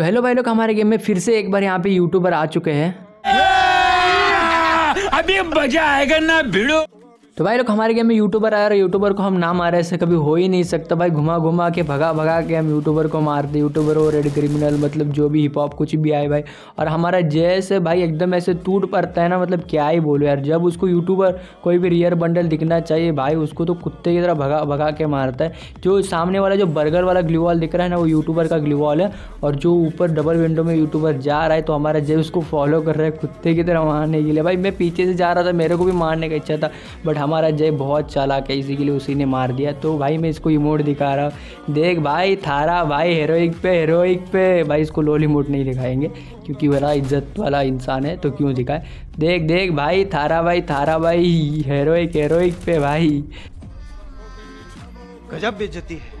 तो हेलो भाई लोग, हमारे गेम में फिर से एक बार यहाँ पे यूट्यूबर आ चुके हैं। अभी मज़ा आएगा ना भिड़ो। तो भाई लोग, हमारे गेम में यूट्यूबर आया और यूट्यूबर को हम ना मारे, ऐसे कभी हो ही नहीं सकता। भाई घुमा घुमा के, भगा भगा के हम यूट्यूबर को मारते यूट्यूबर और रेड क्रिमिनल मतलब जो भी हिप हॉप कुछ भी आए भाई। और हमारा जैसे भाई एकदम ऐसे टूट पड़ता है ना मतलब क्या ही बोलो यार। जब उसको यूट्यूबर कोई भी रियर बंडल दिखना चाहिए भाई, उसको तो कुत्ते की तरह भगा भगा के मारता है। जो सामने वाला, जो बर्गर वाला ग्लू वॉल दिख रहा है ना, वो यूट्यूबर का ग्लू वॉल है। और जो ऊपर डबल विंडो में यूट्यूबर जा रहा है तो हमारा जय उसको फॉलो कर रहा है कुत्ते की तरह मारने के लिए। भाई मैं पीछे से जा रहा था, मेरे को भी मारने का इच्छा था। बट हमारा जय बहुत चालाक है, इसी के लिए उसी ने मार दिया। तो भाई मैं इसको इमोट दिखा रहा हूँ। देख भाई, थारा भाई हेरोइक पे हेरोइक पे। भाई इसको लोल इमोट नहीं दिखाएँगे, क्योंकि वाला इज़्ज़त वाला इंसान है तो क्यों दिखाए? देख देख भाई, थारा भाई थारा भाई हेरोइक हेरोइक पे भाई। गजब बेचती है।